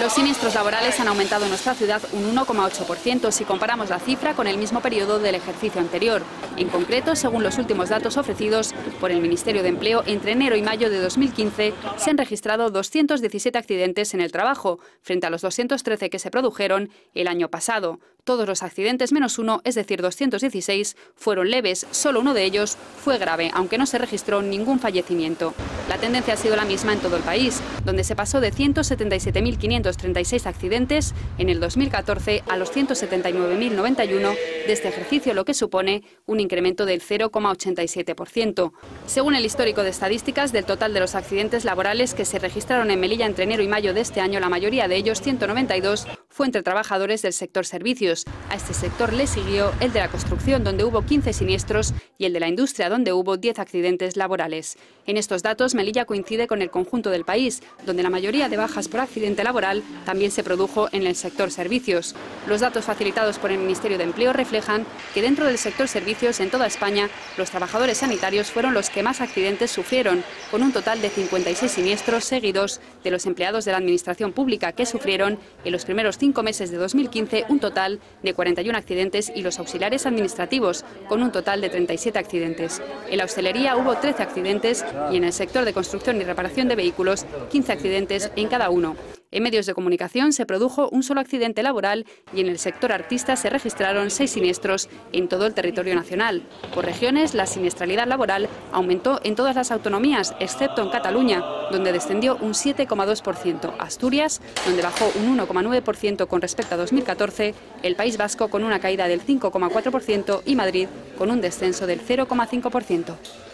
Los siniestros laborales han aumentado en nuestra ciudad un 1,8% si comparamos la cifra con el mismo periodo del ejercicio anterior. En concreto, según los últimos datos ofrecidos por el Ministerio de Empleo, entre enero y mayo de 2015 se han registrado 217 accidentes en el trabajo, frente a los 213 que se produjeron el año pasado. Todos los accidentes menos uno, es decir, 216, fueron leves. Solo uno de ellos fue grave, aunque no se registró ningún fallecimiento. La tendencia ha sido la misma en todo el país, donde se pasó de 177.536 accidentes en el 2014 a los 179.091 de este ejercicio, lo que supone un incremento del 0,87%. Según el histórico de estadísticas, del total de los accidentes laborales que se registraron en Melilla entre enero y mayo de este año, la mayoría de ellos, 192, fue entre trabajadores del sector servicios. A este sector le siguió el de la construcción, donde hubo 15 siniestros, y el de la industria, donde hubo 10 accidentes laborales. En estos datos, Melilla coincide con el conjunto del país, donde la mayoría de bajas por accidente laboral también se produjo en el sector servicios. Los datos facilitados por el Ministerio de Empleo reflejan que dentro del sector servicios en toda España, los trabajadores sanitarios fueron los que más accidentes sufrieron, con un total de 56 siniestros seguidos de los empleados de la Administración Pública que sufrieron en los primeros cinco meses de 2015 un total de 41 accidentes y los auxiliares administrativos, con un total de 37 accidentes. En la hostelería hubo 13 accidentes y en el sector de construcción y reparación de vehículos 15 accidentes en cada uno. En medios de comunicación se produjo un solo accidente laboral y en el sector artista se registraron seis siniestros en todo el territorio nacional. Por regiones, la siniestralidad laboral aumentó en todas las autonomías, excepto en Cataluña, donde descendió un 7,2%, Asturias, donde bajó un 1,9% con respecto a 2014, el País Vasco con una caída del 5,4% y Madrid con un descenso del 0,5%.